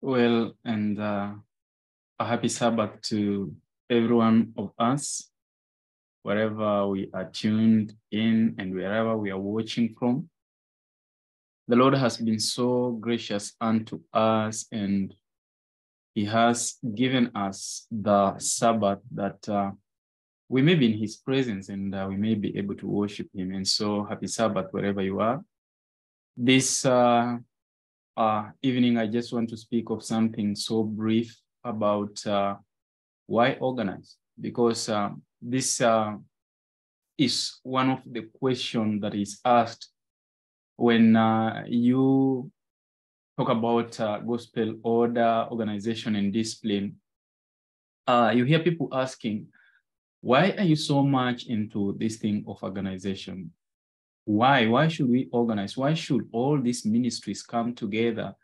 Well, and uh, a happy Sabbath to everyone of us, wherever we are tuned in and wherever we are watching from. The Lord has been so gracious unto us, and He has given us the Sabbath that uh, we may be in His presence and uh, we may be able to worship Him. And so, happy Sabbath wherever you are. This uh, evening, I just want to speak of something so brief about uh, why organize, because uh, this uh, is one of the questions that is asked when uh, you talk about uh, gospel order, organization, and discipline. You hear people asking, why are you so much into this thing of organization? Why? Why should we organize? Why should all these ministries come together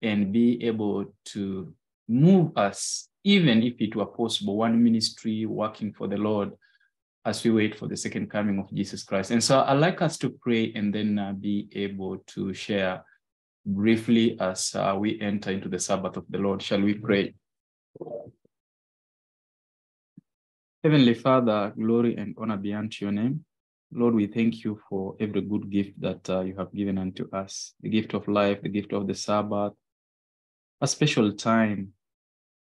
and be able to move us, even if it were possible, one ministry working for the Lord as we wait for the second coming of Jesus Christ. And so I'd like us to pray and then uh, be able to share briefly as uh, we enter into the Sabbath of the Lord. Shall we pray? Heavenly Father, glory and honor be unto your name. Lord, we thank you for every good gift that uh, you have given unto us the gift of life, the gift of the Sabbath, a special time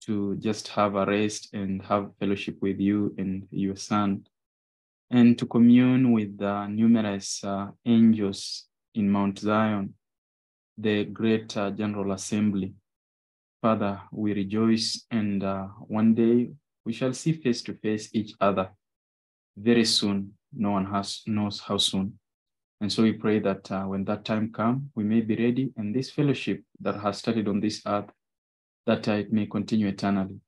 to just have a rest and have fellowship with you and your Son, and to commune with the numerous uh, angels in Mount Zion, the great uh, General Assembly. Father, we rejoice, and uh, one day we shall see face to face each other very soon. No one has knows how soon. And so we pray that uh, when that time comes, we may be ready, and this fellowship that has started on this earth, that uh, it may continue eternally.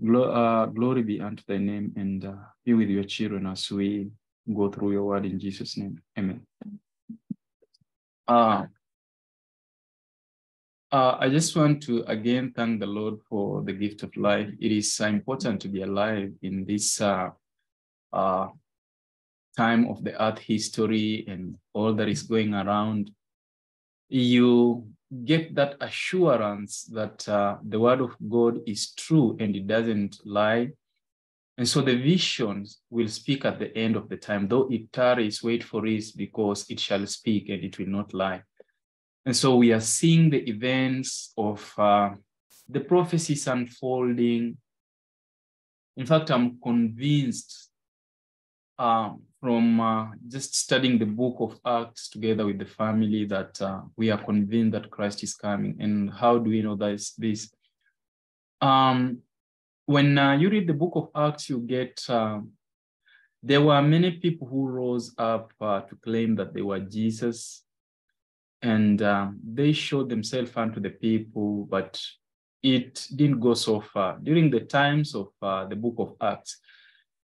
Glo- uh, glory be unto thy name, and uh, be with your children as we go through your word in Jesus' name. Amen. Uh, uh, I just want to again thank the Lord for the gift of life. It is uh, important to be alive in this uh, uh, time of the earth history and all that is going around. You get that assurance that uh, the word of God is true and it doesn't lie. And so the visions will speak at the end of the time, though it tarries, wait for it because it shall speak and it will not lie. And so we are seeing the events of uh, the prophecies unfolding. In fact, I'm convinced uh, from uh, just studying the book of Acts together with the family that uh, we are convinced that Christ is coming. And how do we know this? this? Um, when uh, you read the book of Acts, you get uh, there were many people who rose up uh, to claim that they were Jesus and uh, they showed themselves unto the people, but it didn't go so far. During the times of the book of Acts,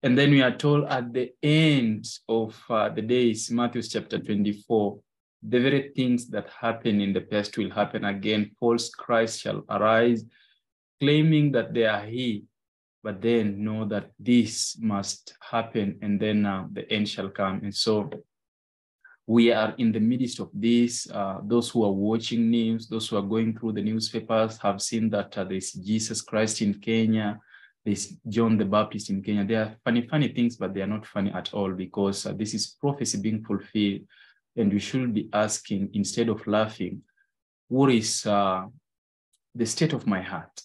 and then we are told at the end of uh, the days, Matthew chapter 24, the very things that happen in the past will happen again. False Christ shall arise, claiming that they are He, but then know that this must happen, and then uh, the end shall come. And so we are in the midst of this. Uh, those who are watching news, those who are going through the newspapers have seen that uh, there's Jesus Christ in Kenya, there's John the Baptist in Kenya. They are funny, funny things, but they are not funny at all because uh, this is prophecy being fulfilled. And we should be asking, instead of laughing, what is uh, the state of my heart?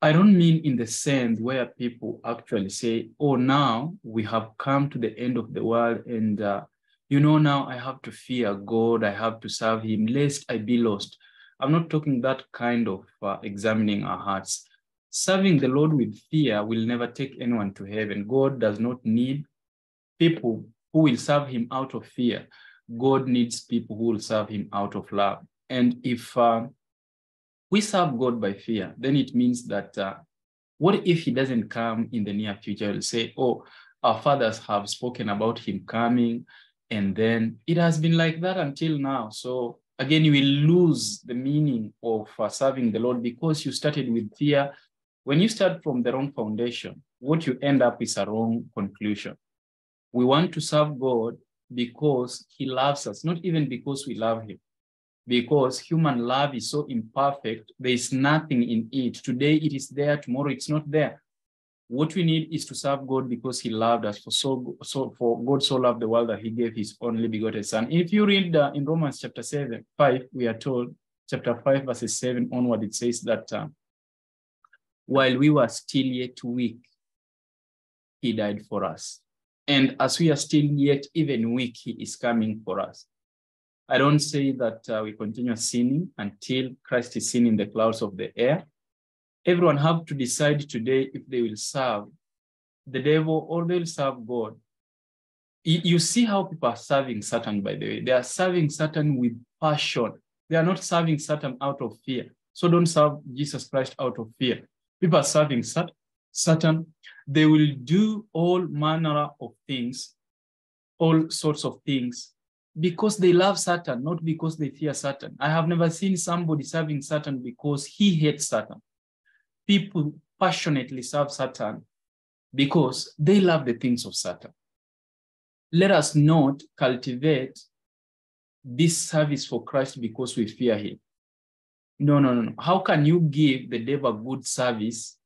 I don't mean in the sense where people actually say, oh, now we have come to the end of the world and uh, you know, now I have to fear God, I have to serve Him, lest I be lost. I'm not talking that kind of uh, examining our hearts. Serving the Lord with fear will never take anyone to heaven. God does not need people who will serve Him out of fear. God needs people who will serve Him out of love. And if uh, we serve God by fear, then it means that uh, what if He doesn't come in the near future? We'll say, oh, our fathers have spoken about Him coming and then it has been like that until now. So again, you will lose the meaning of uh, serving the Lord because you started with fear. When you start from the wrong foundation, what you end up is a wrong conclusion. We want to serve God because He loves us, not even because we love Him. because human love is so imperfect. There is nothing in it. Today it is there, tomorrow it's not there. What we need is to serve God because He loved us. For so, so for God so loved the world that He gave His only begotten Son. If you read uh, in Romans chapter seven, five, we are told chapter five verses seven onward, it says that uh, while we were still yet weak, He died for us, and as we are still yet even weak, He is coming for us. I don't say that uh, we continue sinning until Christ is seen in the clouds of the air. Everyone have to decide today if they will serve the devil or they will serve God. You see how people are serving Satan, by the way. They are serving Satan with passion. They are not serving Satan out of fear. So don't serve Jesus Christ out of fear. People are serving Satan. They will do all manner of things, all sorts of things because they love Satan, not because they fear Satan. I have never seen somebody serving Satan because he hates Satan. People passionately serve Satan because they love the things of Satan. Let us not cultivate this service for Christ because we fear him. No, no, no. How can you give the devil good service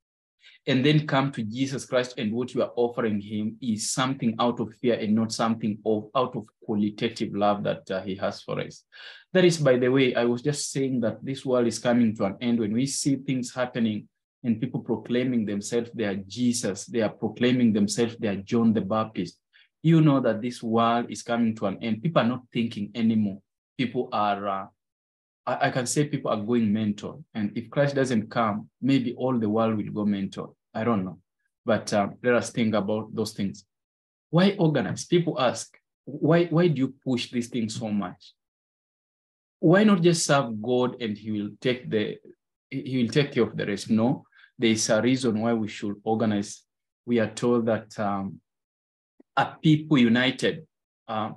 and then come to Jesus Christ and what you are offering him is something out of fear and not something of out of qualitative love that uh, he has for us. That is, by the way, I was just saying that this world is coming to an end when we see things happening and people proclaiming themselves they are Jesus, they are proclaiming themselves they are John the Baptist. You know that this world is coming to an end. People are not thinking anymore. People are uh, I, can say people are going mental. And if Christ doesn't come, maybe all the world will go mental. I don't know. But um, let us think about those things. Why organize? People ask, why, why do you push these things so much? Why not just serve God and He will take the He will take care of the rest? No, there is a reason why we should organize. We are told that um, a people united, uh,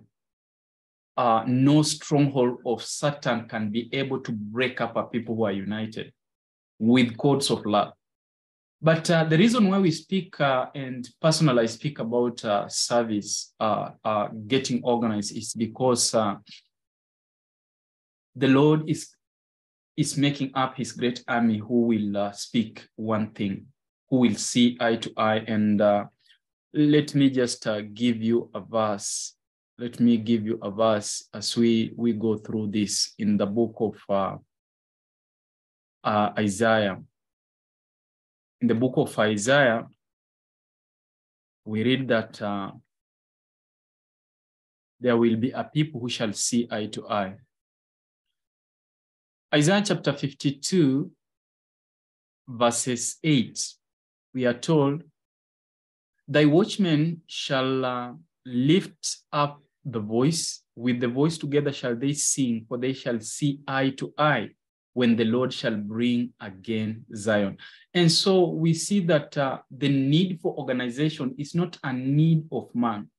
uh, no stronghold of Satan can be able to break up a people who are united with codes of love. But uh, the reason why we speak uh, and personally I speak about uh, service uh, uh, getting organized is because the Lord is is making up His great army who will speak one thing, who will see eye to eye. And let me just give you a verse. Let me give you a verse as we we go through this in the book of Isaiah in the book of Isaiah, we read that uh, there will be a people who shall see eye to eye. Isaiah chapter 52, verses 8, we are told, Thy watchmen shall uh, lift up the voice, with the voice together shall they sing, for they shall see eye to eye when the Lord shall bring again Zion. And so we see that uh, the need for organization is not a need of man.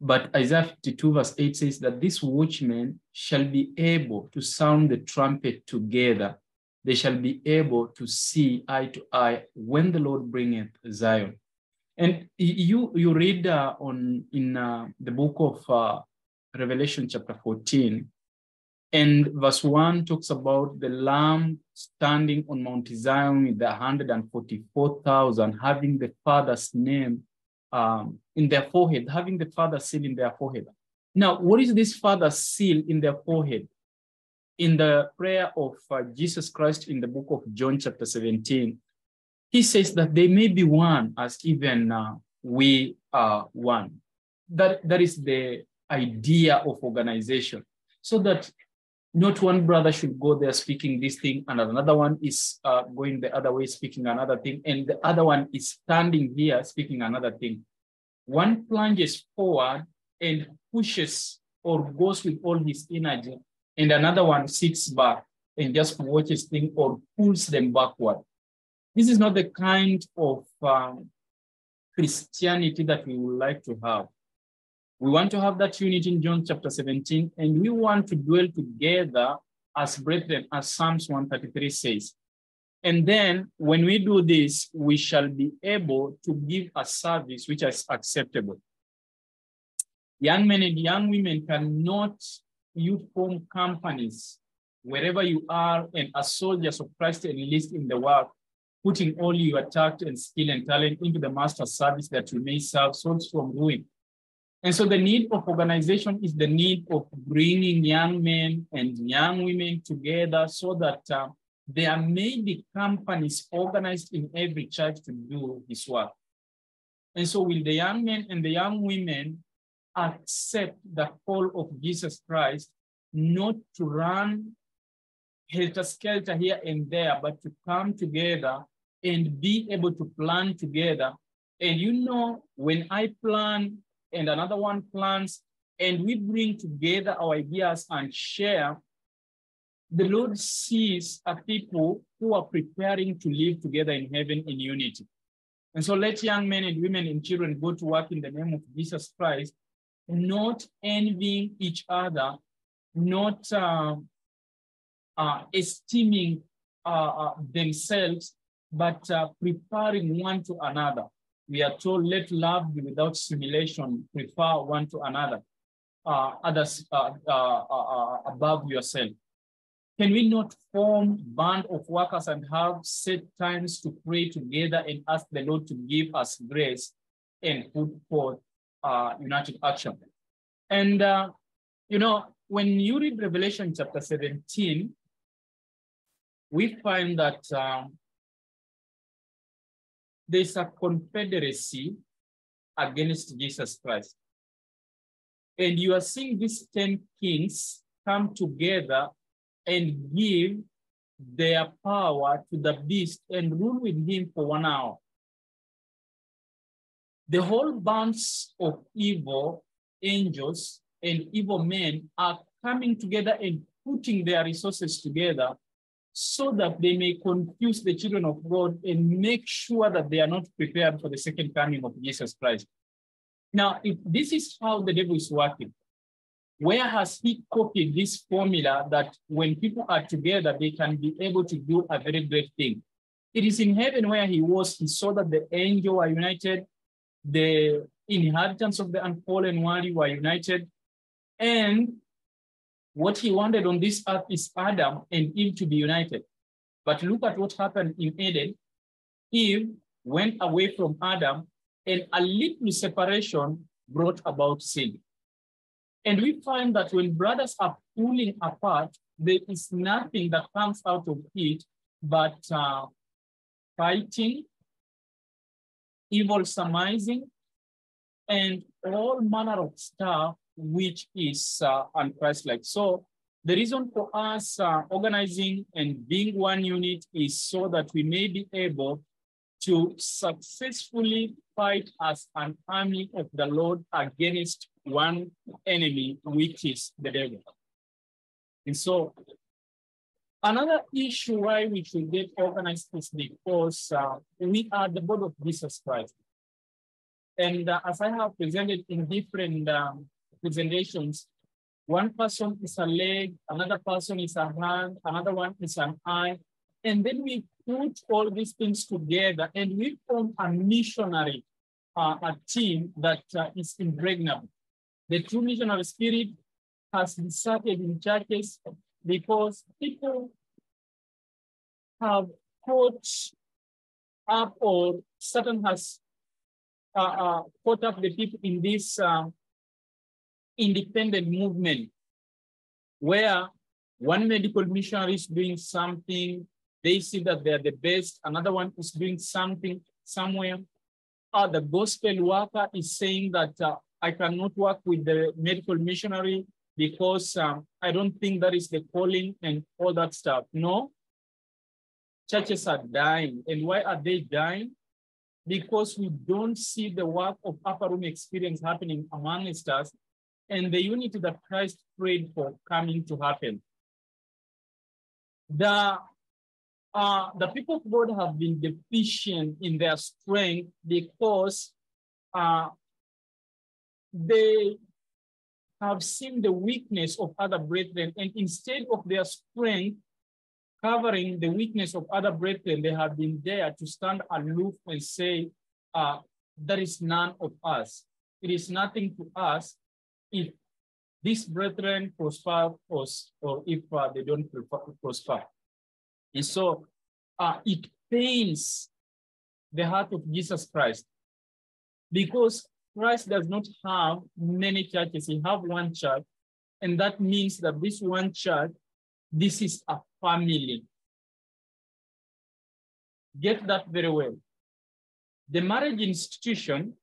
But Isaiah 52 verse 8 says that these watchmen shall be able to sound the trumpet together. They shall be able to see eye to eye when the Lord bringeth Zion. And you, you read uh, on in uh, the book of uh, Revelation chapter 14, and verse 1 talks about the Lamb standing on Mount Zion with the 144,000 having the Father's name um, in their forehead, having the Father's seal in their forehead. Now, what is this Father's seal in their forehead? In the prayer of uh, Jesus Christ in the book of John, chapter 17, he says that they may be one as even uh, we are one. That, that is the idea of organization. So that not one brother should go there speaking this thing and another one is uh, going the other way speaking another thing and the other one is standing here speaking another thing one plunges forward and pushes or goes with all his energy and another one sits back and just watches things or pulls them backward this is not the kind of um, christianity that we would like to have we want to have that unity in John chapter 17, and we want to dwell together as brethren, as Psalms 133 says. And then when we do this, we shall be able to give a service which is acceptable. Young men and young women cannot you form companies wherever you are and as soldiers of Christ enlist in the work, putting all your tact and skill and talent into the master service that you may serve souls from ruin. And so the need of organization is the need of bringing young men and young women together so that uh, there may be companies organized in every church to do this work. And so will the young men and the young women accept the call of Jesus Christ not to run helter-skelter here and there, but to come together and be able to plan together. And you know, when I plan and another one plans, and we bring together our ideas and share, the Lord sees a people who are preparing to live together in heaven in unity. And so let young men and women and children go to work in the name of Jesus Christ, not envying each other, not uh, uh, esteeming uh, uh themselves, but uh, preparing one to another. We are told, let love be without simulation, prefer one to another, uh, others above yourself. Can we not form band of workers and have set times to pray together and ask the Lord to give us grace and put forth uh, united action? And, uh, you know, when you read Revelation chapter 17, we find that um, there's a confederacy against Jesus Christ. And you are seeing these 10 kings come together and give their power to the beast and rule with him for one hour. The whole bunch of evil angels and evil men are coming together and putting their resources together so that they may confuse the children of God and make sure that they are not prepared for the second coming of Jesus Christ. Now, if this is how the devil is working, where has he copied this formula that when people are together, they can be able to do a very great thing? It is in heaven where he was, he saw that the angels were united, the inhabitants of the unfallen world were united, and what he wanted on this earth is Adam and Eve to be united. But look at what happened in Eden. Eve went away from Adam, and a little separation brought about sin. And we find that when brothers are pulling apart, there is nothing that comes out of it but uh, fighting, evil surmising, and all manner of stuff which is uh, unchristlike. So the reason for us uh, organizing and being one unit is so that we may be able to successfully fight as an army of the Lord against one enemy, which is the devil. And so another issue why we should get organized is because uh, we are the body of Jesus Christ. And uh, as I have presented in different um, presentations, one person is a leg, another person is a hand, another one is an eye. And then we put all these things together and we form a missionary, uh, a team that uh, is impregnable. The true missionary spirit has been started in churches because people have caught up or Satan has uh, uh, caught up the people in this uh, independent movement where one medical missionary is doing something, they see that they're the best, another one is doing something somewhere. Uh, the gospel worker is saying that uh, I cannot work with the medical missionary because um, I don't think that is the calling and all that stuff. No, churches are dying. And why are they dying? Because we don't see the work of upper room experience happening amongst us and the unity that Christ prayed for coming to happen. The, uh, the people of God have been deficient in their strength because uh, they have seen the weakness of other brethren, and instead of their strength covering the weakness of other brethren, they have been there to stand aloof and say, uh, there is none of us. It is nothing to us if these brethren prosper or, or if uh, they don't prosper. And so uh, it pains the heart of Jesus Christ because Christ does not have many churches. He have one church. And that means that this one church, this is a family. Get that very well. The marriage institution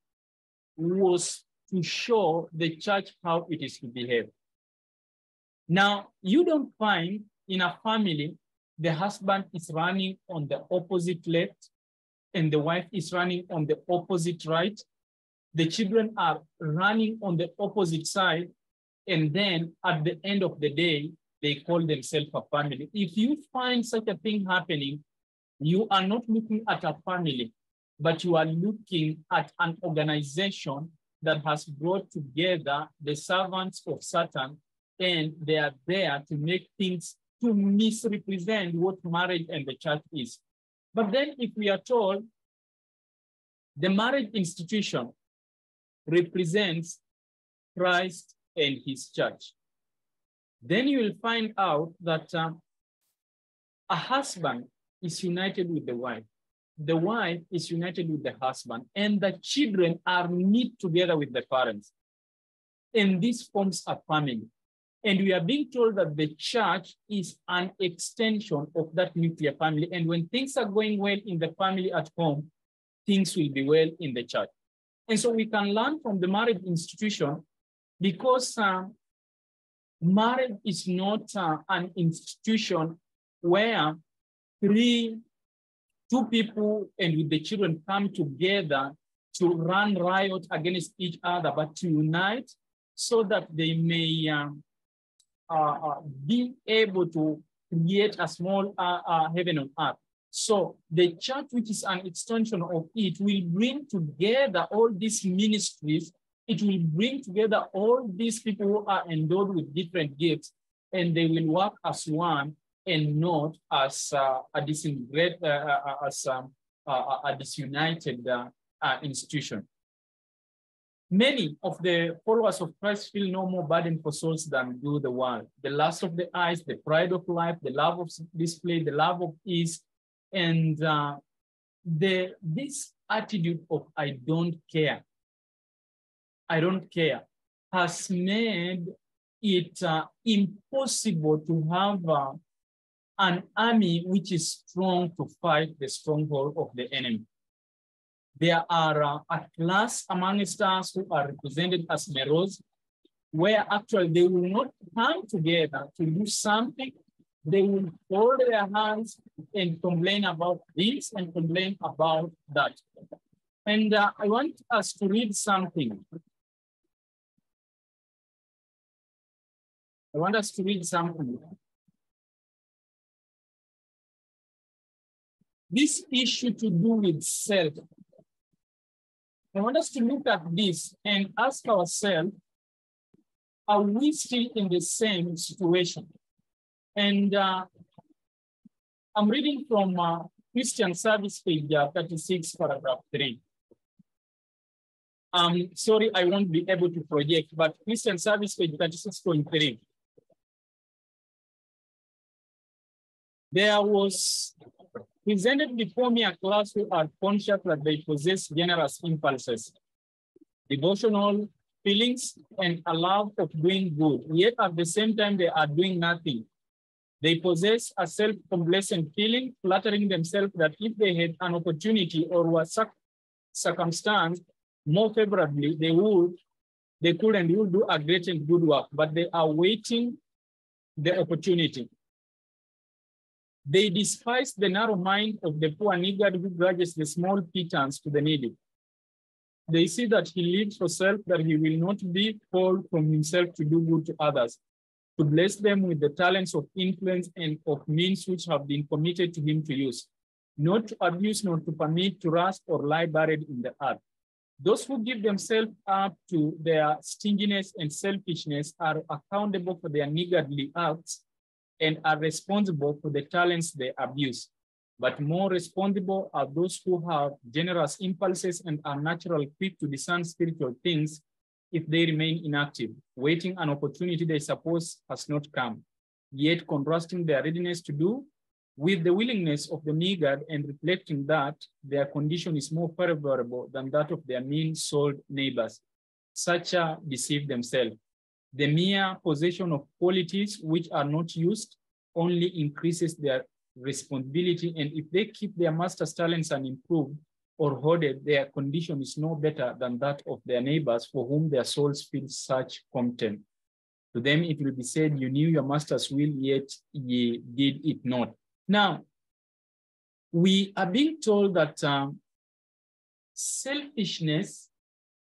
was to show the church how it is to behave. Now, you don't find in a family, the husband is running on the opposite left and the wife is running on the opposite right. The children are running on the opposite side. And then at the end of the day, they call themselves a family. If you find such a thing happening, you are not looking at a family, but you are looking at an organization that has brought together the servants of Satan, and they are there to make things to misrepresent what marriage and the church is. But then if we are told the marriage institution represents Christ and his church, then you will find out that uh, a husband is united with the wife the wife is united with the husband, and the children are knit together with the parents. And this forms a family. And we are being told that the church is an extension of that nuclear family. And when things are going well in the family at home, things will be well in the church. And so we can learn from the marriage institution because uh, marriage is not uh, an institution where three two people and with the children come together to run riot against each other, but to unite so that they may um, uh, uh, be able to create a small uh, uh, heaven on earth. So the church, which is an extension of it, will bring together all these ministries. It will bring together all these people who are endowed with different gifts, and they will work as one and not as uh, a disintegrated, uh, uh, uh, as um, a disunited institution. Many of the followers of Christ feel no more burden for souls than do the world. The lust of the eyes, the pride of life, the love of display, the love of ease, and uh, the this attitude of I don't care, I don't care, has made it uh, impossible to have uh, an army which is strong to fight the stronghold of the enemy. There are uh, a class amongst us who are represented as Meroz, where actually they will not come together to do something. They will hold their hands and complain about this and complain about that. And uh, I want us to read something. I want us to read something. This issue to do with self. I want us to look at this and ask ourselves, are we still in the same situation? And uh, I'm reading from uh, Christian Service page uh, 36, paragraph 3. Um, sorry, I won't be able to project, but Christian Service page 36.3. There was presented before me a class who are conscious that they possess generous impulses, devotional feelings, and a love of doing good. Yet at the same time, they are doing nothing. They possess a self-complacent feeling, flattering themselves that if they had an opportunity or were circumstanced more favorably, they would, they could and would do a great and good work, but they are waiting the opportunity. They despise the narrow mind of the poor niggard who grudges the small pittance to the needy. They see that he lives for self, that he will not be called from himself to do good to others, to bless them with the talents of influence and of means which have been committed to him to use, not to abuse, nor to permit to rust or lie buried in the earth. Those who give themselves up to their stinginess and selfishness are accountable for their niggardly acts and are responsible for the talents they abuse. But more responsible are those who have generous impulses and are naturally quick to discern spiritual things if they remain inactive, waiting an opportunity they suppose has not come, yet contrasting their readiness to do with the willingness of the niggard and reflecting that their condition is more favorable than that of their mean-souled neighbors. Such are deceive themselves. The mere possession of qualities which are not used only increases their responsibility. And if they keep their master's talents unimproved or hoarded, their condition is no better than that of their neighbors for whom their souls feel such contempt. To them, it will be said, You knew your master's will, yet ye did it not. Now, we are being told that um, selfishness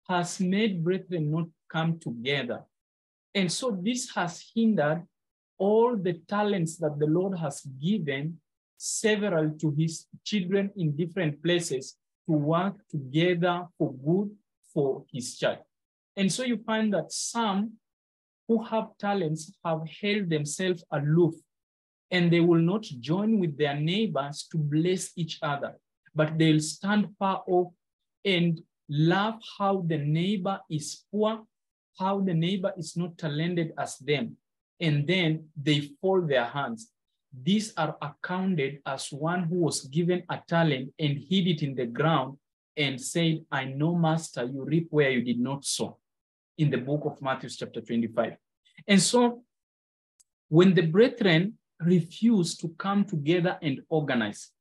has made brethren not come together. And so this has hindered all the talents that the Lord has given several to his children in different places to work together for good for his church. And so you find that some who have talents have held themselves aloof and they will not join with their neighbors to bless each other, but they'll stand far off and love how the neighbor is poor, how the neighbor is not talented as them, and then they fold their hands. These are accounted as one who was given a talent and hid it in the ground and said, I know, Master, you reap where you did not sow, in the book of Matthew, chapter 25. And so, when the brethren refuse to come together and organize.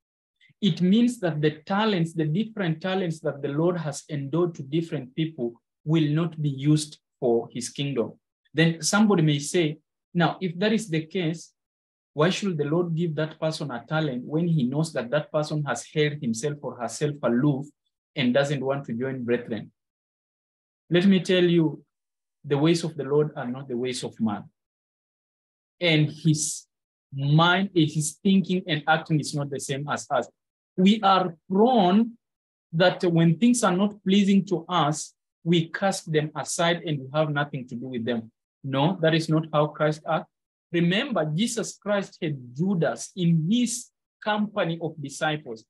It means that the talents, the different talents that the Lord has endowed to different people will not be used for his kingdom. Then somebody may say, now, if that is the case, why should the Lord give that person a talent when he knows that that person has held himself or herself aloof and doesn't want to join brethren? Let me tell you, the ways of the Lord are not the ways of man. And his mind, his thinking and acting is not the same as us. We are prone that when things are not pleasing to us, we cast them aside and we have nothing to do with them. No, that is not how Christ acts. Remember, Jesus Christ had Judas in his company of disciples.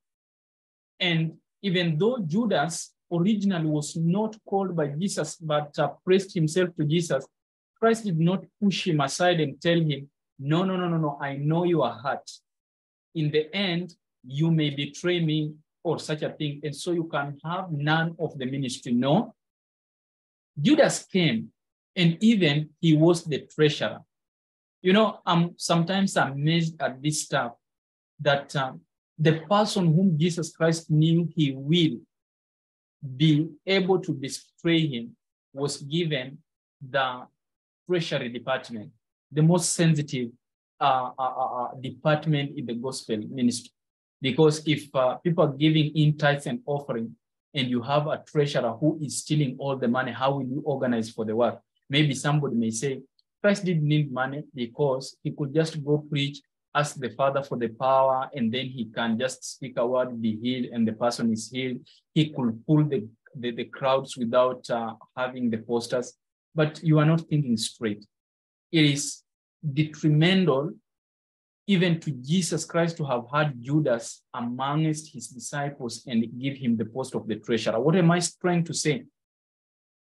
And even though Judas originally was not called by Jesus, but uh, praised himself to Jesus, Christ did not push him aside and tell him, no, no, no, no, no. I know your heart. In the end, you may betray me or such a thing. And so you can have none of the ministry. No. Judas came and even he was the treasurer. You know, I'm sometimes amazed at this stuff that um, the person whom Jesus Christ knew he will be able to betray him was given the treasury department the most sensitive uh, uh, uh, uh, department in the gospel ministry. Because if uh, people are giving in tithes and offering, and you have a treasurer who is stealing all the money, how will you organize for the work? Maybe somebody may say, Christ didn't need money because he could just go preach, ask the Father for the power, and then he can just speak a word, be healed, and the person is healed. He could pull the, the, the crowds without uh, having the posters. But you are not thinking straight it is detrimental even to Jesus Christ to have had Judas amongst his disciples and give him the post of the treasurer. What am I trying to say?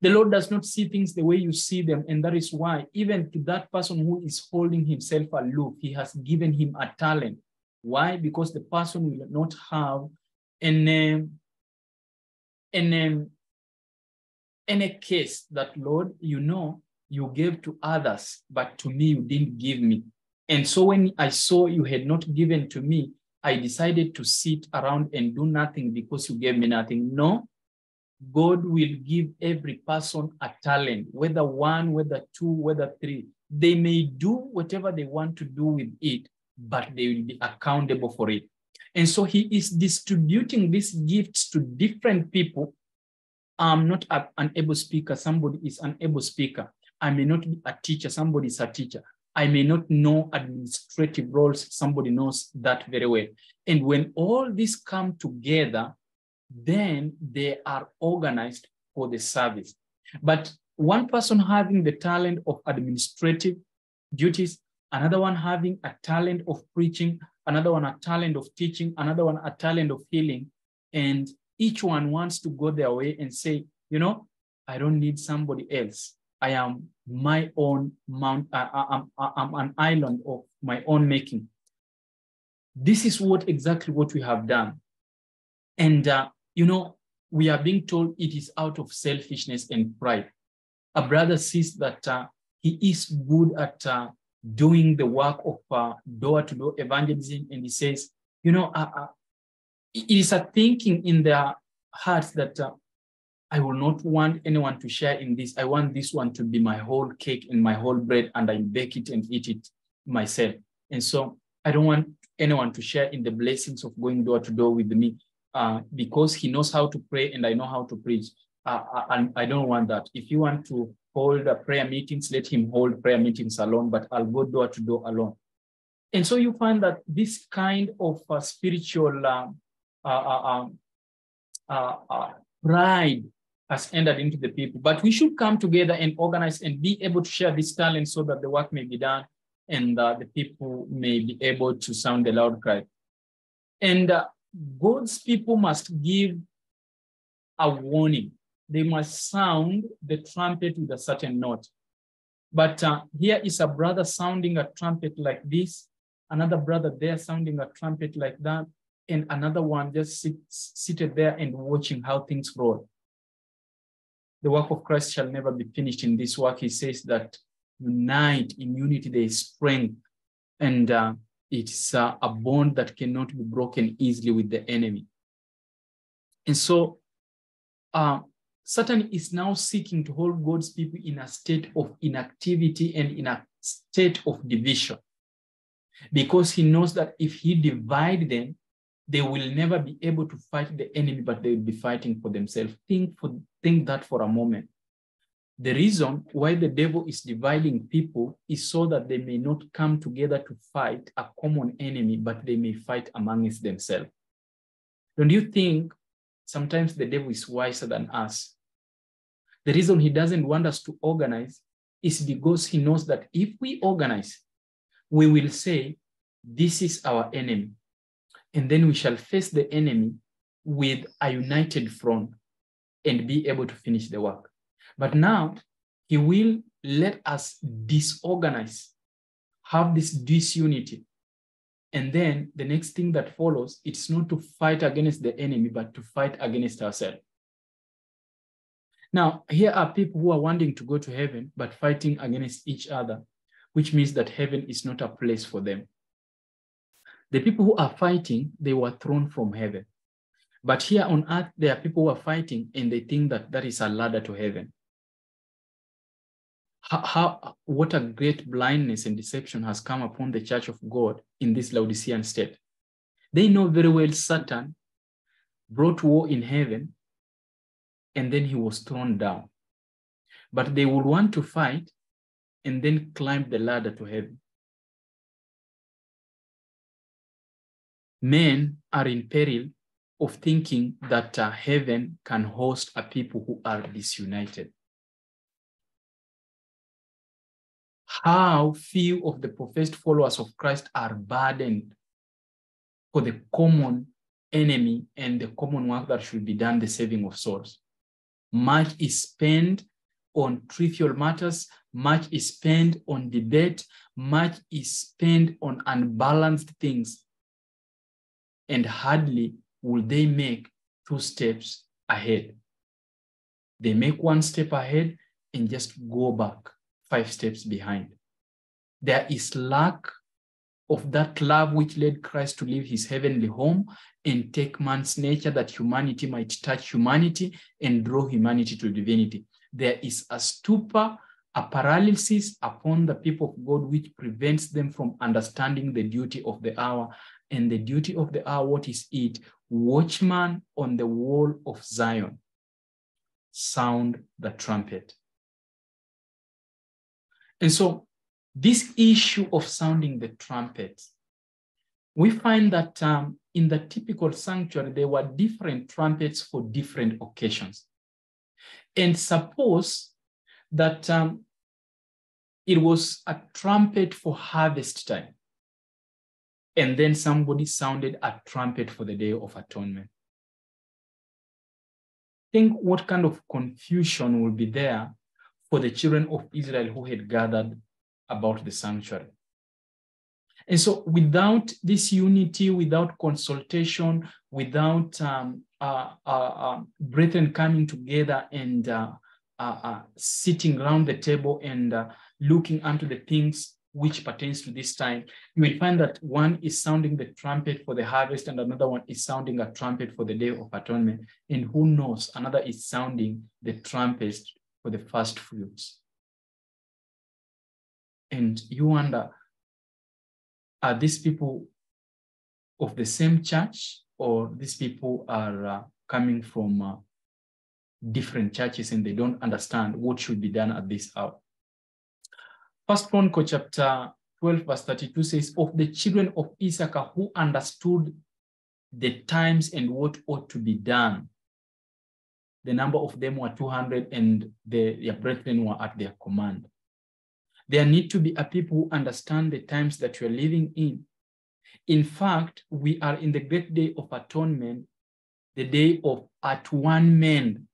The Lord does not see things the way you see them. And that is why, even to that person who is holding himself aloof, he has given him a talent. Why? Because the person will not have any, um, any, um, any case that, Lord, you know, you gave to others, but to me you didn't give me. And so when I saw you had not given to me, I decided to sit around and do nothing because you gave me nothing. No, God will give every person a talent, whether one, whether two, whether three. They may do whatever they want to do with it, but they will be accountable for it. And so he is distributing these gifts to different people. I'm not an able speaker, somebody is an able speaker. I may not be a teacher, somebody is a teacher. I may not know administrative roles, somebody knows that very well. And when all these come together, then they are organized for the service. But one person having the talent of administrative duties, another one having a talent of preaching, another one a talent of teaching, another one a talent of healing, and each one wants to go their way and say, you know, I don't need somebody else. I am my own mount. I, I'm, I'm an island of my own making. This is what exactly what we have done. And, uh, you know, we are being told it is out of selfishness and pride. A brother sees that uh, he is good at uh, doing the work of door to door evangelism, and he says, you know, uh, uh, it is a thinking in their hearts that uh, I will not want anyone to share in this. I want this one to be my whole cake and my whole bread, and I bake it and eat it myself. And so I don't want anyone to share in the blessings of going door to door with me uh, because he knows how to pray and I know how to preach. Uh, I, I don't want that. If you want to hold prayer meetings, let him hold prayer meetings alone, but I'll go door to door alone. And so you find that this kind of uh, spiritual uh, uh, um, pride has entered into the people. But we should come together and organize and be able to share this talent so that the work may be done and uh, the people may be able to sound the loud cry. And uh, God's people must give a warning. They must sound the trumpet with a certain note. But uh, here is a brother sounding a trumpet like this, another brother there sounding a trumpet like that, and another one just sit, seated there and watching how things roll the work of Christ shall never be finished in this work. He says that unite in unity, there is strength, and uh, it's uh, a bond that cannot be broken easily with the enemy. And so, uh, Satan is now seeking to hold God's people in a state of inactivity and in a state of division because he knows that if he divide them, they will never be able to fight the enemy, but they will be fighting for themselves. Think, for, think that for a moment. The reason why the devil is dividing people is so that they may not come together to fight a common enemy, but they may fight amongst themselves. Don't you think sometimes the devil is wiser than us? The reason he doesn't want us to organize is because he knows that if we organize, we will say, This is our enemy and then we shall face the enemy with a united front and be able to finish the work. But now he will let us disorganize, have this disunity. And then the next thing that follows, it's not to fight against the enemy, but to fight against ourselves. Now, here are people who are wanting to go to heaven, but fighting against each other, which means that heaven is not a place for them. The people who are fighting, they were thrown from heaven. But here on earth, there are people who are fighting and they think that that is a ladder to heaven. How, how, what a great blindness and deception has come upon the church of God in this Laodicean state. They know very well Satan brought war in heaven and then he was thrown down. But they would want to fight and then climb the ladder to heaven. Men are in peril of thinking that uh, heaven can host a people who are disunited. How few of the professed followers of Christ are burdened for the common enemy and the common work that should be done, the saving of souls. Much is spent on trivial matters, much is spent on debate, much is spent on unbalanced things and hardly will they make two steps ahead. They make one step ahead and just go back five steps behind. There is lack of that love which led Christ to leave his heavenly home and take man's nature that humanity might touch humanity and draw humanity to divinity. There is a stupor, a paralysis upon the people of God which prevents them from understanding the duty of the hour and the duty of the hour, what is it? Watchman on the wall of Zion, sound the trumpet. And so this issue of sounding the trumpet, we find that um, in the typical sanctuary, there were different trumpets for different occasions. And suppose that um, it was a trumpet for harvest time. And then somebody sounded a trumpet for the day of atonement. think what kind of confusion will be there for the children of Israel who had gathered about the sanctuary. And so, without this unity, without consultation, without um, uh, uh, uh, brethren coming together and uh, uh, uh, sitting around the table and looking unto the things which pertains to this time, you will find that one is sounding the trumpet for the harvest and another one is sounding a trumpet for the day of atonement. And who knows, another is sounding the trumpet for the first fruits. And you wonder, are these people of the same church or these people are uh, coming from uh, different churches and they don't understand what should be done at this hour? First Chronicle chapter 12, verse 32 says, Of the children of Issachar who understood the times and what ought to be done, the number of them were 200 and the, their brethren were at their command. There need to be a people who understand the times that you're living in. In fact, we are in the great day of atonement, the day of at one man,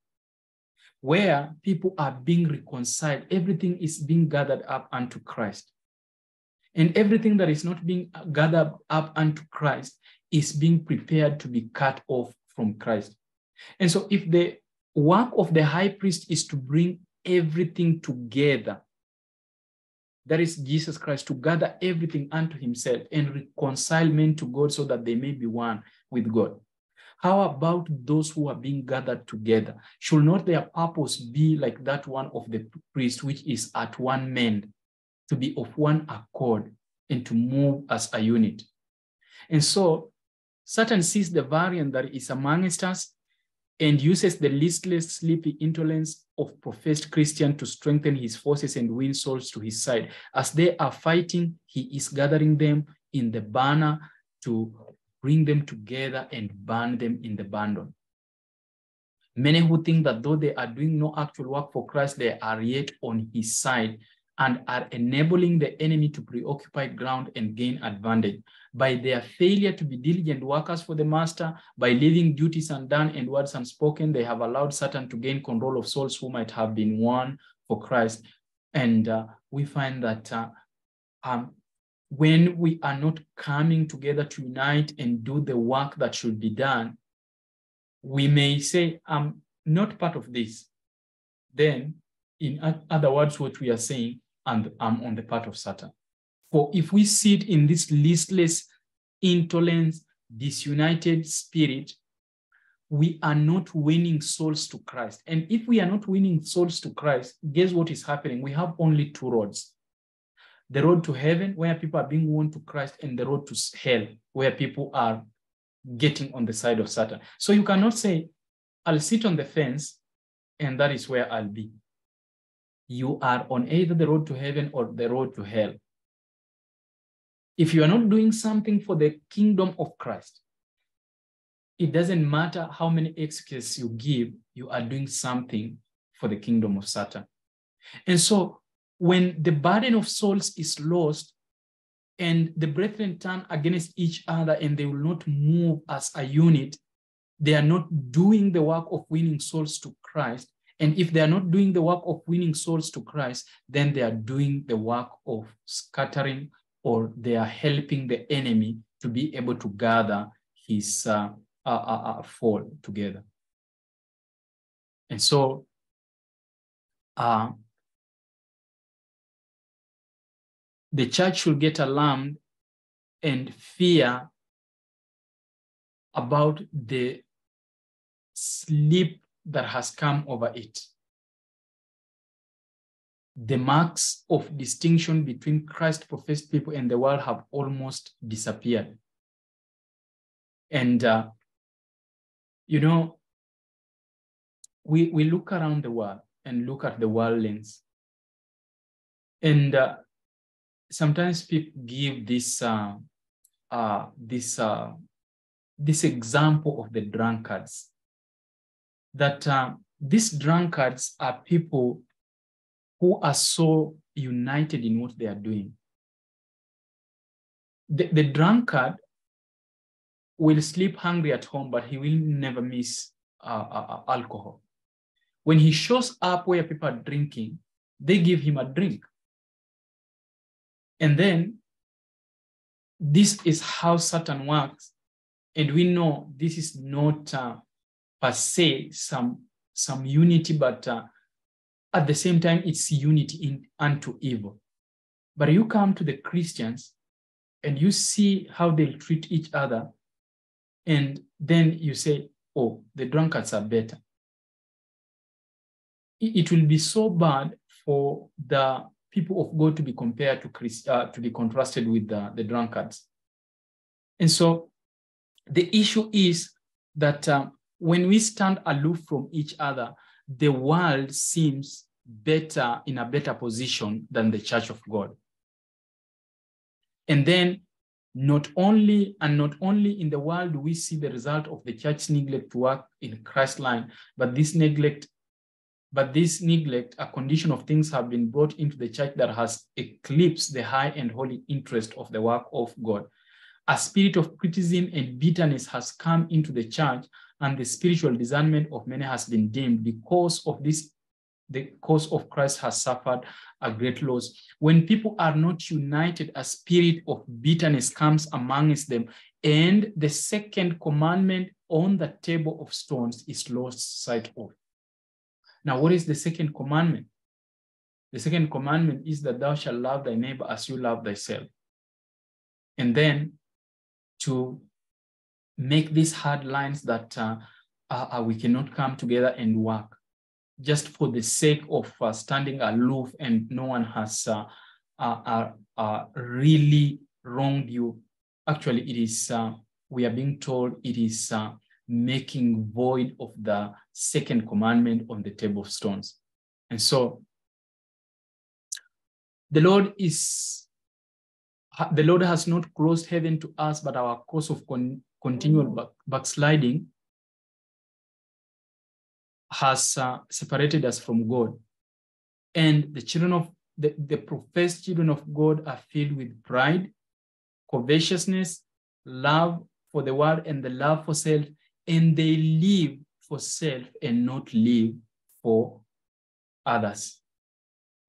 where people are being reconciled. Everything is being gathered up unto Christ. And everything that is not being gathered up unto Christ is being prepared to be cut off from Christ. And so, if the work of the high priest is to bring everything together, that is Jesus Christ, to gather everything unto himself and reconcile men to God so that they may be one with God. How about those who are being gathered together? Should not their purpose be like that one of the priest, which is at one mend, to be of one accord and to move as a unit? And so Satan sees the variant that is amongst us and uses the listless, sleepy indolence of professed Christian to strengthen his forces and win souls to his side. As they are fighting, he is gathering them in the banner to bring them together and burn them in the bundle. Many who think that though they are doing no actual work for Christ, they are yet on his side and are enabling the enemy to preoccupy ground and gain advantage. By their failure to be diligent workers for the master, by leaving duties undone and words unspoken, they have allowed Satan to gain control of souls who might have been won for Christ. And uh, we find that uh, um, when we are not coming together to unite and do the work that should be done, we may say, I'm not part of this. Then, in other words, what we are saying, and I'm on the part of Satan. For if we sit in this listless, intolerant, disunited spirit, we are not winning souls to Christ. And if we are not winning souls to Christ, guess what is happening? We have only two roads the road to heaven, where people are being won to Christ, and the road to hell, where people are getting on the side of Satan. So you cannot say, I'll sit on the fence, and that is where I'll be. You are on either the road to heaven or the road to hell. If you are not doing something for the kingdom of Christ, it doesn't matter how many excuses you give, you are doing something for the kingdom of Satan. And so when the burden of souls is lost and the brethren turn against each other and they will not move as a unit, they are not doing the work of winning souls to Christ. And if they are not doing the work of winning souls to Christ, then they are doing the work of scattering or they are helping the enemy to be able to gather his uh, uh, uh, uh fall together. And so, the church will get alarmed and fear about the sleep that has come over it. The marks of distinction between Christ professed people and the world have almost disappeared. And, uh, you know, we, we look around the world and look at the world lens. And uh, sometimes people give this uh, uh, this uh, this example of the drunkards. That uh, these drunkards are people who are so united in what they are doing. The, the drunkard will sleep hungry at home, but he will never miss uh, uh, uh alcohol. When he shows up where people are drinking, they give him a drink. And then this is how Satan works. And we know this is not uh, per se some, some unity, but uh, at the same time, it's unity in unto evil. But you come to the Christians and you see how they treat each other, and then you say, oh, the drunkards are better. It will be so bad for the people of God to be compared to Christ, uh, to be contrasted with the, the drunkards. And so the issue is that um, when we stand aloof from each other, the world seems better in a better position than the church of God. And then not only and not only in the world do we see the result of the church neglect to work in Christ line, but this neglect, but this neglect, a condition of things have been brought into the church that has eclipsed the high and holy interest of the work of God. A spirit of criticism and bitterness has come into the church, and the spiritual discernment of many has been dimmed because of this the cause of Christ has suffered a great loss. When people are not united, a spirit of bitterness comes amongst them. And the second commandment on the table of stones is lost sight of. Now, what is the second commandment? The second commandment is that thou shalt love thy neighbor as you love thyself. And then to make these hard lines that uh, uh, we cannot come together and work just for the sake of uh, standing aloof and no one has uh, uh, uh really wronged you. Actually, it is, uh, we are being told it is uh, making void of the second commandment on the table of stones. And so the Lord is, the Lord has not closed heaven to us, but our course of con continual back, backsliding has uh, separated us from God. And the children of the, the professed children of God are filled with pride, covetousness, love for the world, and the love for self, and they live for self and not live for others.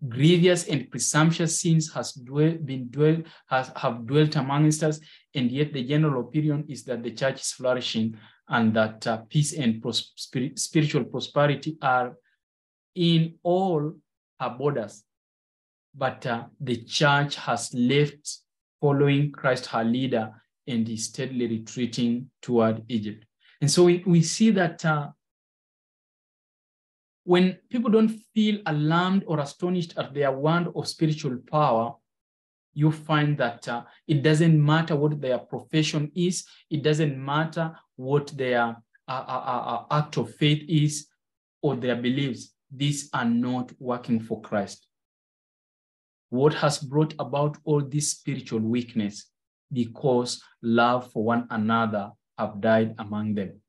Grievous and presumptuous sins has dwell, been dwell, has, have dwelt amongst us, and yet the general opinion is that the church is flourishing and that uh, peace and pros spiritual prosperity are in all her borders. But uh, the church has left following Christ, her leader, and is steadily retreating toward Egypt. And so we, we see that uh, when people don't feel alarmed or astonished at their want of spiritual power, you find that uh, it doesn't matter what their profession is, it doesn't matter what their uh, uh, uh, uh, act of faith is or their beliefs. These are not working for Christ. What has brought about all this spiritual weakness? Because love for one another have died among them.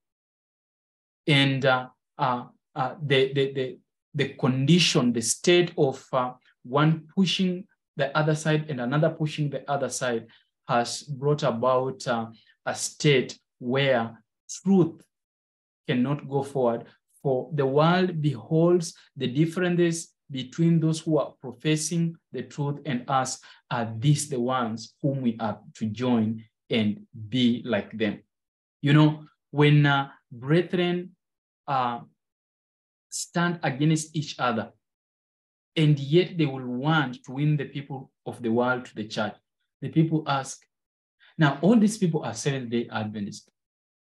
And uh, uh, uh, the, the, the, the condition, the state of one pushing the other side and another pushing the other side has brought about uh, a state where truth cannot go forward. For the world beholds the differences between those who are professing the truth and us. Are these the ones whom we are to join and be like them? You know, when uh, brethren uh, stand against each other, and yet they will want to win the people of the world to the church. The people ask, now all these people are Seventh-day Adventists.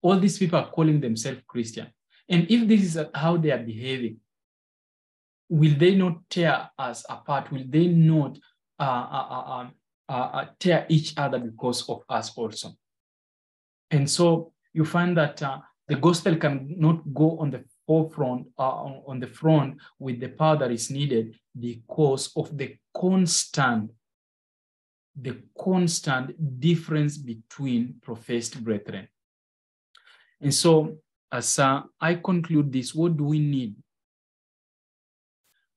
All these people are calling themselves Christian. And if this is how they are behaving, will they not tear us apart? Will they not uh, uh, uh, um, uh, uh tear each other because of us also? And so you find that uh, the gospel cannot go on the forefront uh, on the front with the power that is needed because of the constant the constant difference between professed brethren. And so as uh, i conclude this what do we need?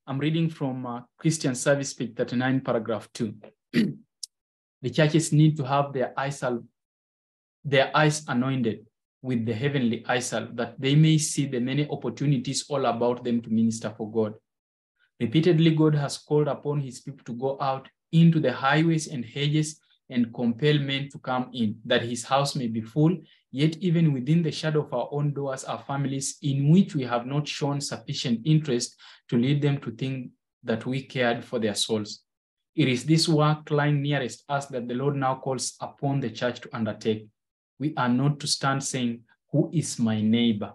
I'm reading from uh, christian service page 39 paragraph 2 the churches need to have their eyes their eyes anointed with the heavenly eyesight that they may see the many opportunities all about them to minister for God. Repeatedly, God has called upon his people to go out into the highways and hedges and compel men to come in, that his house may be full. Yet, even within the shadow of our own doors, our families, in which we have not shown sufficient interest to lead them to think that we cared for their souls. It is this work lying nearest us that the Lord now calls upon the church to undertake. We are not to stand saying, Who is my neighbor?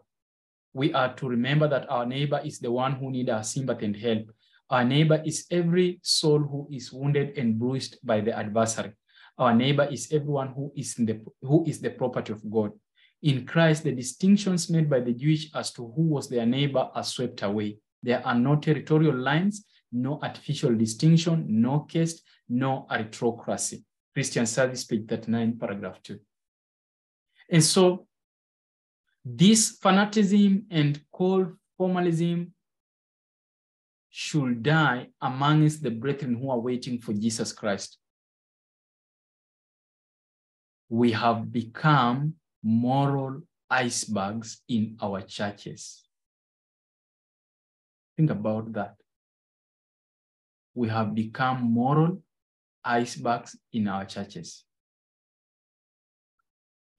We are to remember that our neighbor is the one who needs our sympathy and help. Our neighbor is every soul who is wounded and bruised by the adversary. Our neighbor is everyone who is, in the, who is the property of God. In Christ, the distinctions made by the Jewish as to who was their neighbor are swept away. There are no territorial lines, no artificial distinction, no caste, no aristocracy. Christian Service, page 39, paragraph 2. And so this fanaticism and cold formalism should die amongst the brethren who are waiting for Jesus Christ. We have become moral icebergs in our churches. Think about that. We have become moral icebergs in our churches.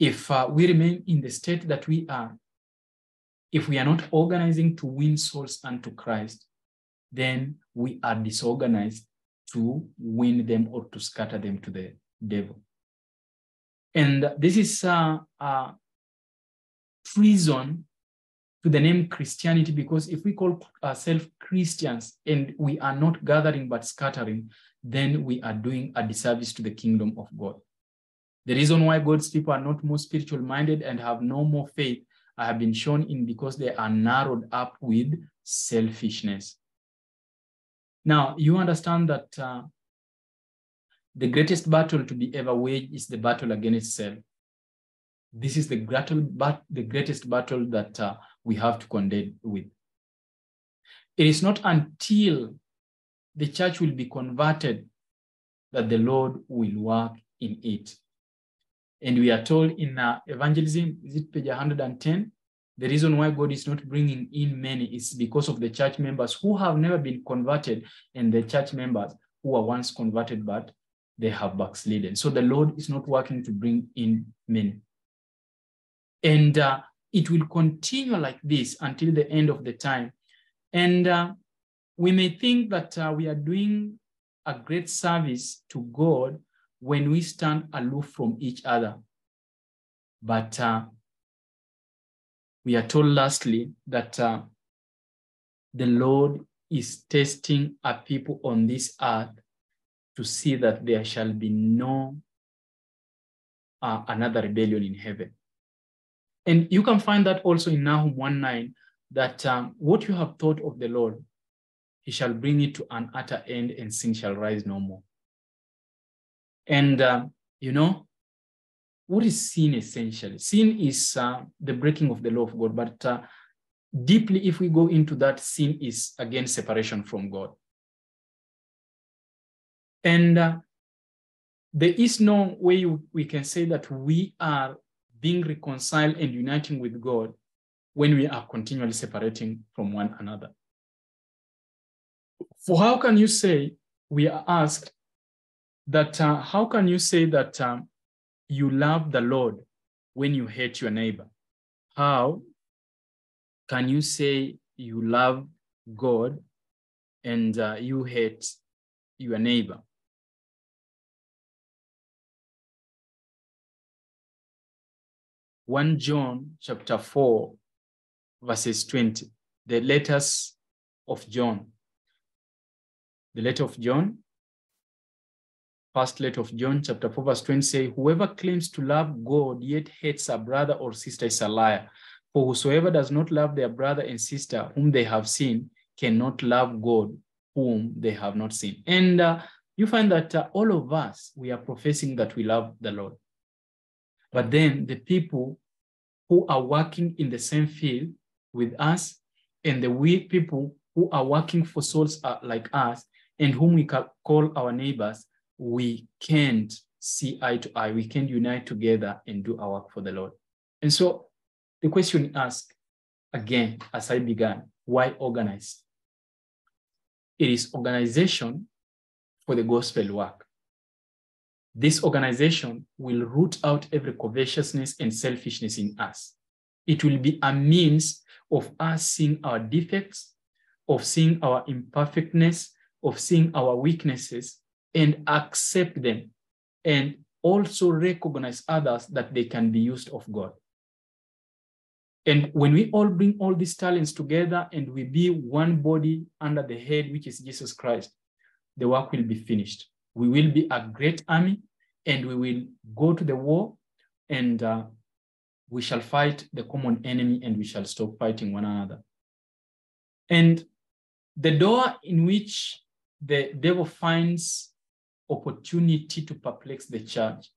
If uh, we remain in the state that we are, if we are not organizing to win souls unto Christ, then we are disorganized to win them or to scatter them to the devil. And this is a, a treason to the name Christianity because if we call ourselves Christians and we are not gathering but scattering, then we are doing a disservice to the kingdom of God. The reason why God's people are not more spiritual minded and have no more faith I have been shown in because they are narrowed up with selfishness. Now, you understand that uh, the greatest battle to be ever waged is the battle against self. This is the, battle, but the greatest battle that uh, we have to contend with. It is not until the church will be converted that the Lord will work in it. And we are told in uh, evangelism, is it page 110? The reason why God is not bringing in many is because of the church members who have never been converted and the church members who were once converted, but they have backslidden. So the Lord is not working to bring in many. And uh, it will continue like this until the end of the time. And uh, we may think that uh, we are doing a great service to God when we stand aloof from each other. But uh, we are told lastly that uh, the Lord is testing a people on this earth to see that there shall be no uh, another rebellion in heaven. And you can find that also in Nahum 1 9, that um, what you have thought of the Lord, he shall bring it to an utter end, and sin shall rise no more. And, uh, you know, what is sin essentially? Sin is uh, the breaking of the law of God, but uh, deeply, if we go into that, sin is again separation from God. And uh, there is no way we can say that we are being reconciled and uniting with God when we are continually separating from one another. For how can you say, we are asked that, uh, how can you say that um, you love the Lord when you hate your neighbor? How can you say you love God and uh, you hate your neighbor? 1 John chapter 4, verses 20, the letters of John. The letter of John, first letter of John, chapter 4, verse 20 say, Whoever claims to love God yet hates a brother or sister is a liar. For whosoever does not love their brother and sister whom they have seen cannot love God whom they have not seen. And uh, you find that uh, all of us, we are professing that we love the Lord. But then the people who are working in the same field with us and the we people who are working for souls uh, like us and whom we call our neighbors, we can't see eye to eye. We can't unite together and do our work for the Lord. And so the question asked again, as I began, why organize? It is organization for the gospel work. This organization will root out every covetousness and selfishness in us. It will be a means of us seeing our defects, of seeing our imperfectness, of seeing our weaknesses, and accept them, and also recognize others that they can be used of God. And when we all bring all these talents together and we be one body under the head, which is Jesus Christ, the work will be finished. We will be a great army and we will go to the war and uh, we shall fight the common enemy and we shall stop fighting one another. And the door in which the devil finds opportunity to perplex the church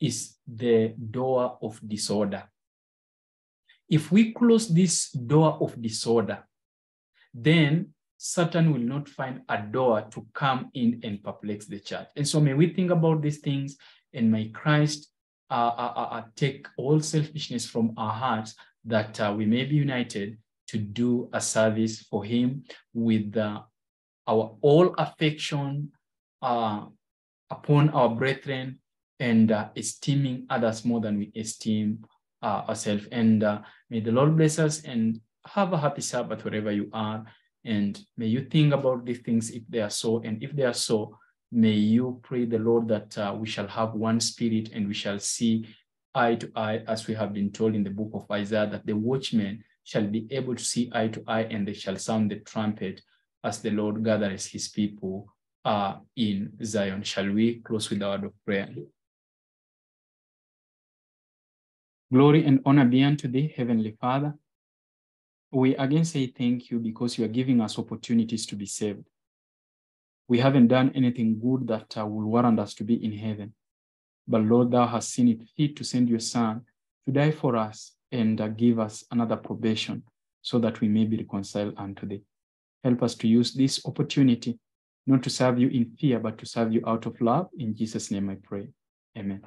is the door of disorder. If we close this door of disorder, then Satan will not find a door to come in and perplex the church. And so may we think about these things and may Christ uh, uh, uh, uh take all selfishness from our hearts that uh, we may be united to do a service for him with uh, our all affection upon our brethren and uh, esteeming others more than we esteem uh, ourselves. And uh, may the Lord bless us and have a happy Sabbath wherever you are. And may you think about these things if they are so. And if they are so, may you pray the Lord that uh, we shall have one spirit and we shall see eye to eye, as we have been told in the book of Isaiah, that the watchmen shall be able to see eye to eye and they shall sound the trumpet as the Lord gathers his people uh, in Zion. Shall we close with a word of prayer? Glory and honor be unto thee, Heavenly Father we again say thank you because you are giving us opportunities to be saved. We haven't done anything good that uh, will warrant us to be in heaven. But Lord, thou hast seen it fit to send your son to die for us and uh, give us another probation so that we may be reconciled unto thee. Help us to use this opportunity not to serve you in fear, but to serve you out of love. In Jesus' name I pray. Amen.